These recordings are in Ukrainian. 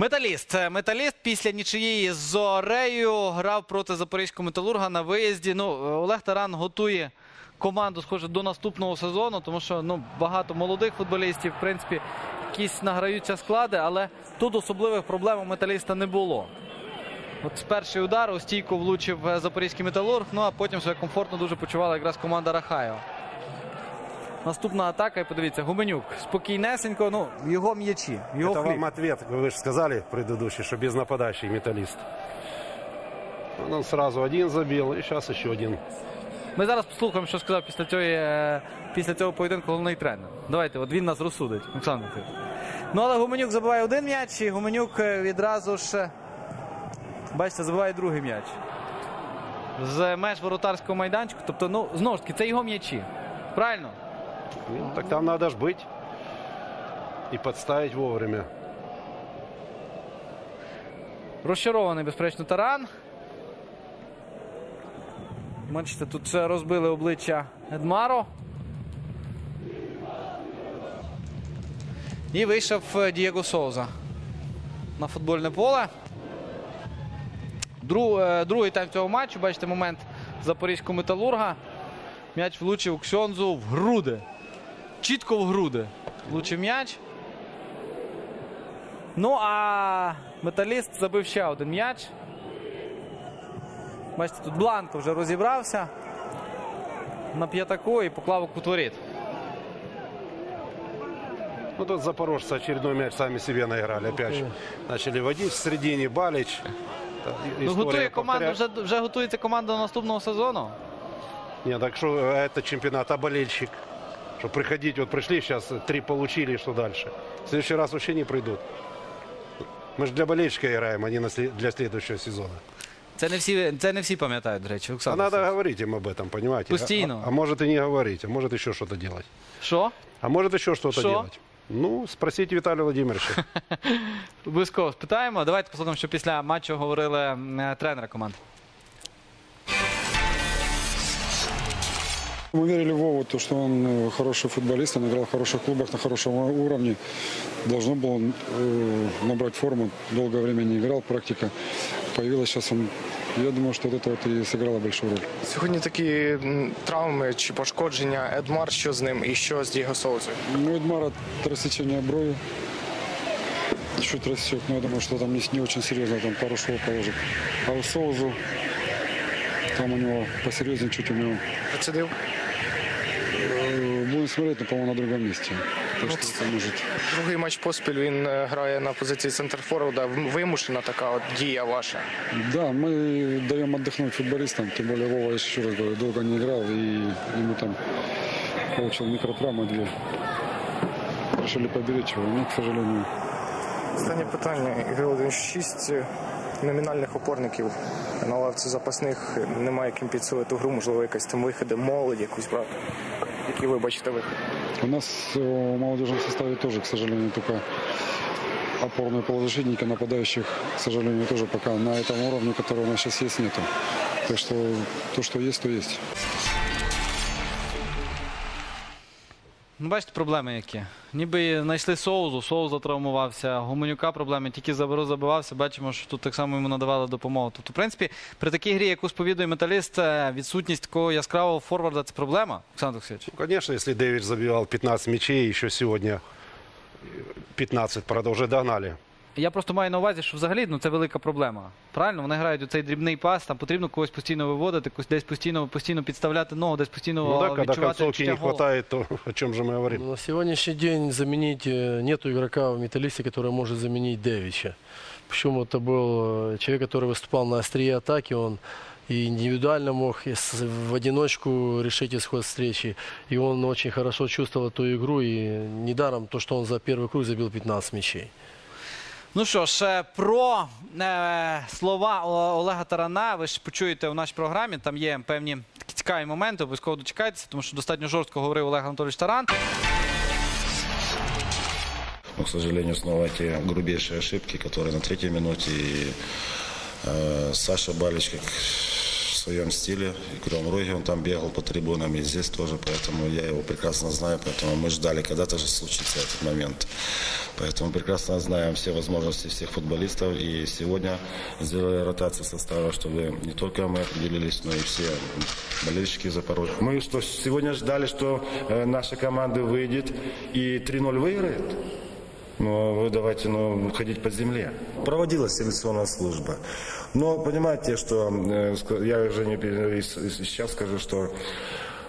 Металіст. Е, Металіст після нічиєї з Зорею грав проти запорізького металурга на виїзді. Ну, е, Олег Таран готує команду, схоже, до наступного сезону, тому що ну, багато молодих футболістів, в принципі, якісь награються склади, але тут особливих проблем у металіста не було. От перший удар у стійку влучив е, запорізький металург, ну а потім себе комфортно дуже почувала якраз команда Рахаєва. Наступна атака, і подивіться, Гуменюк спокійнесенько, ну, його м'ячі, його Это хліб. вам ответ. Вы же сказали предыдущий, что без нападающий металлист. Он сразу один забил, и сейчас еще один. Ми зараз послухаємо, що сказав після цього, після цього поєдинку головний тренер. Давайте, от він нас розсудить. Олександр Миколаївич. Ну, але Гуменюк забиває один м'яч, і Гуменюк е, відразу ж, е, бачите, забиває другий м'яч. З меж воротарського майданчику. Тобто, ну, знову ж таки, це його м'ячі. Правильно? Ну, так там надо ж быть и подставить вовремя. Розчарований, безперечно, таран. Бачите, тут ще розбили обличчя Едмаро. І вийшов е, Дієго Соуза на футбольне поле. Дру- е, Другий тайм цього матчу. Бачите, момент запорізького металурга. М'яч влучив Ксьонзу в груди Чітко в груди. Влучив м'яч. Ну а металіст забив ще один м'яч. Бачите, тут Бланко вже розібрався на п'ятаку і поклав у кутворіт. Ну, тут запорожцы очередной мяч сами себе наиграли. Опять же. Начали водить в середине, Балич. Та- и- Ну, история готує команду, повторяет. вже, вже готується команда до наступного сезону. Нет, так что э, это чемпионат, а болельщик. Что приходить, вот пришли сейчас, три получили, что дальше? В следующий раз вообще не придут. Мы же для болельщика играем, а не для следующего сезона. Це не всі, це не всі пам'ятають, до речі, А Олександр. надо Олексійович. говорить им об этом, понимаете? Пустину. А, а может и не говорить, а может еще что-то делать. Що? А может еще что-то Что? делать. Ну, спросите Виталия Владимировича. Обов'язково спитаємо. Давайте послухаємо, що після матчу говорили е, тренери команд. Мы верили в Вову, то, что он э, хороший футболист, он играл в хороших клубах на хорошем уровне. Должно было э, набрать форму, долгое время не играл, практика появилась сейчас. Он, я думаю, что вот это вот и сыграло большую роль. Сьогодні такі м, травми чи пошкодження. Едмар, що з ним і що з Діго Соузою? Ну, Эдмара рассечение брови. Чуть рассек, но я думаю, что там не, не очень серьезно, там пару швов положит. А у Соузу, там у него посерьезнее чуть у него. Рецидив? Э, Будем смотреть, но, по-моему, на другом месте. Так Ну, что это может... Другий матч поспіль він е, грає на позиції центрфорварда. М- Вимушена така от дія ваша. Да, мы даем отдохнуть футболистам, тем более Вова, еще раз говорю, долго не играл, и ему там получил микротравмы две. Решили поберечь его, но, к сожалению, Останнє питання. Ігор Володимирович, шість е, номінальних опорників на лавці запасних. Немає ким підсилити гру, можливо, якась там виходи, молодь якусь брати. Які ви бачите виходи? у нас э, в молодежном составе тоже, к сожалению, только опорные полузащитники, нападающих, к сожалению, тоже пока на этом уровне, который у нас сейчас есть, нету. Так что то, что есть, то есть. Ну, бачите, проблеми які. Ніби знайшли Соузу, соуз затравмувався, Гуменюка проблеми, тільки заберу забивався. Бачимо, що тут так само йому надавали допомогу. Тобто, в принципі, при такій грі, яку сповідує металіст, е, відсутність такого яскравого форварда це проблема, Олександр Олексійович. Ну, звісно, якщо Девіч забивав 15 мячей, ще сьогодні 15, правда, вже догнали. Я просто маю на увазі, що взагалі ну, це велика проблема. Правильно, вони грають у цей дрібний пас, там потрібно когось постійно виводити, когось десь постійно, постійно підставляти ногу, десь постійно Ну да, когда відчувати концовки не відчуття голу. хватает, то о чем же мы говорим? Ну, На сегодняшний день заменить э, нету игрока в металлисте, который может заменить Дэвича. Причем это был э, человек, который выступал на острие атаки, он и индивидуально мог и с- в одиночку решить исход встречи. И он очень хорошо чувствовал эту игру. И недаром то, что он за первый круг забил 15 мячей. Ну що ж, е, про е, слова Олега Тарана ви ж почуєте у нашій програмі. Там є певні такі цікаві моменти, обов'язково дочекайтеся, тому що достатньо жорстко говорив Олег Анатолійович Таран. Но, к сожалению, снова эти грубейшие ошибки, которые на третьей минуте. И, э, Саша Балич, как своем стиле. И Кривом Роге он там бегал по трибунам, и здесь тоже, поэтому я его прекрасно знаю, поэтому мы ждали, когда-то же случится этот момент. Поэтому прекрасно знаем все возможности всех футболистов, и сегодня сделали ротацию состава, чтобы не только мы определились, но и все болельщики Запорожья. Мы что, сегодня ждали, что э, наша команда выйдет и 3-0 выиграет? Ну, вы давайте ну, ходить по земле. Проводилась селекционная служба. Но понимаете, что э, я уже не сейчас скажу, что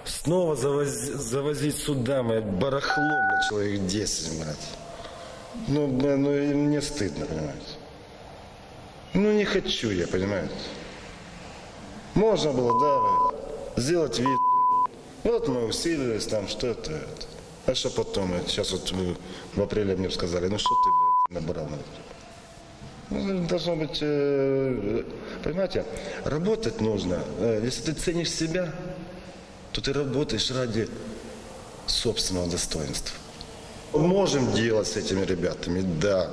снова завози- завозить сюда, блядь, барахло, блядь, человек 10, блядь. Ну, бля, ну и мне стыдно, понимаете. Ну не хочу я, понимаете. Можно было, да, блядь, сделать вид. Вот мы усилились там, что это, это. А что потом? э, Сейчас вот вы в апреле мне сказали, ну что ты, блядь, набрал? Ну, Должно быть, э, понимаете, работать нужно. Э, Если ты ценишь себя, то ты работаешь ради собственного достоинства. Можем делать с этими ребятами, да,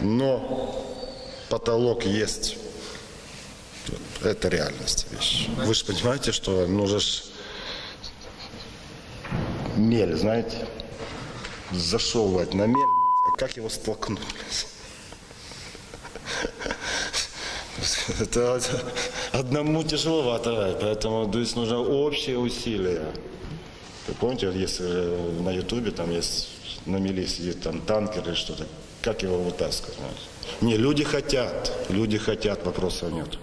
но потолок есть. Это реальность вещь. Вы же понимаете, что нужно мель, знаете, зашелывать на мель, а как его столкнуть? Это одному тяжеловато, поэтому то есть нужно общее усилие. Помните, если на Ютубе там есть на мели сидит там танкер или что-то, как его вытаскивать? Не, люди хотят, люди хотят, вопросов нет.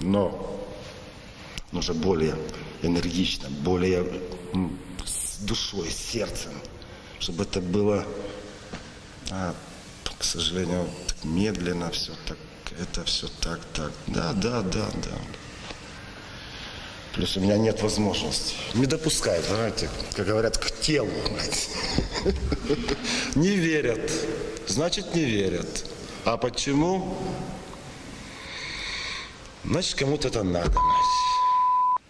Но нужно более энергично, более с душой, с сердцем, чтобы это было, а, к сожалению, так медленно все, так, это все так, так, да, да, да, да. Плюс у меня нет возможности. Не допускают, знаете, как говорят, к телу. Не верят. Значит, не верят. А почему? Значит, кому-то это надо.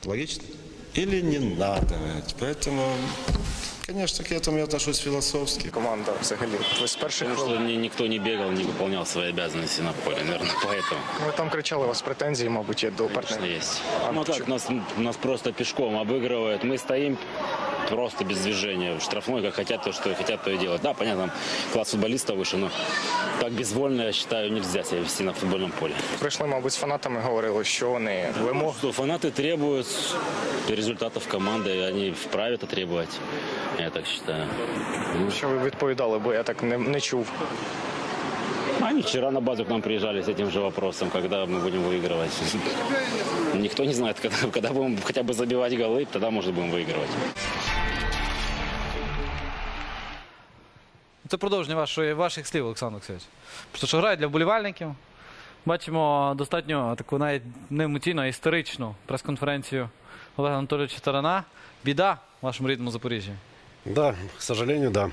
Логично? Или не надо. знаете. Поэтому, конечно, к этому я отношусь философски. Команда взагалі. Ви з перших Потому хвилин. что ни- никто не бегал, не выполнял свои обязанности на поле, наверное, поэтому. Ви там кричали, у вас претензії, мабуть, є до Конечно, партнерів. есть. А Ну почему? как, нас, нас просто пешком обыгрывают. Мы стоим просто без движения. В штрафной, как хотят, то, что хотят, то и делать. Да, понятно, класс футболиста выше, но так безвольно, я считаю, нельзя себя вести на футбольном поле. Прийшли, мабуть, з фанатами, говорили, що вони вимог. Что фанаты требуют результатов команды, и они вправе это требовать. Я так считаю. Що ви відповідали, бо я так не, не чув. Они вчера на базу к нам приезжали с этим же вопросом, когда мы будем выигрывать. Никто не знает, когда, когда будем хотя бы забивать голы, тогда, может, будем выигрывать. Це продовження вашої, ваших слів, Олександр Олексійович. Просто що грають для вболівальників. Бачимо достатньо таку навіть не емоційну, а історичну прес-конференцію Олега Анатолійовича Тарана. Біда в вашому рідному Запоріжжі. Да, к сожалению, да.